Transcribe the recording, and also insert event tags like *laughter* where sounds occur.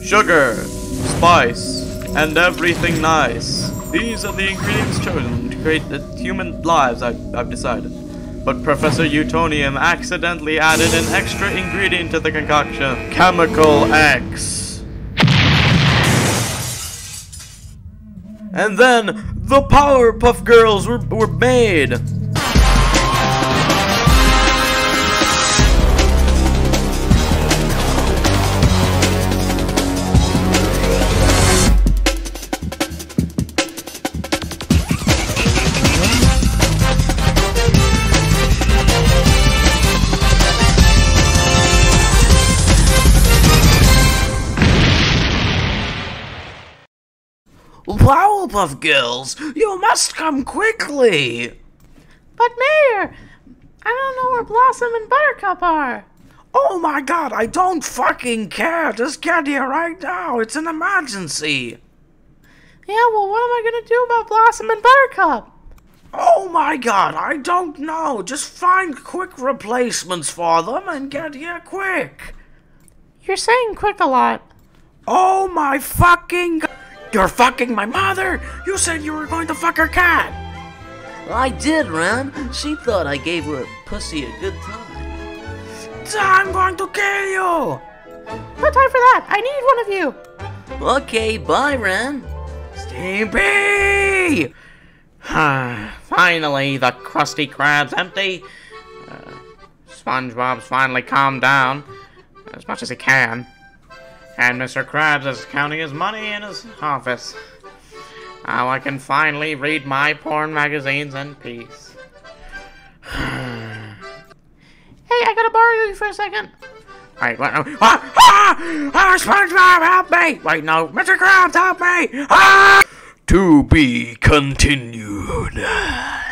sugar, spice, and everything nice. These are the ingredients chosen to create the human lives, I, I've decided. But Professor Utonium accidentally added an extra ingredient to the concoction. Chemical X. And then, the Powerpuff Girls were, were made! Powerpuff Girls, you must come quickly! But Mayor, I don't know where Blossom and Buttercup are. Oh my god, I don't fucking care. Just get here right now. It's an emergency. Yeah, well, what am I gonna do about Blossom and Buttercup? Oh my god, I don't know. Just find quick replacements for them and get here quick. You're saying quick a lot. Oh my fucking god. You're fucking my mother! You said you were going to fuck her cat! I did, Ren. She thought I gave her a pussy a good time. I'm going to kill you! No time for that! I need one of you! Okay, bye, Ren. Stimpy! *sighs* finally, the Krusty Krab's empty. Uh, SpongeBob's finally calmed down. As much as he can. And Mr. Krabs is counting his money in his office. Now I can finally read my porn magazines in peace. *sighs* hey, I gotta borrow you for a second. Wait, what? Ah! Ah! ah SpongeBob, help me! Wait, no, Mr. Krabs, help me! Ah! To be continued. *sighs*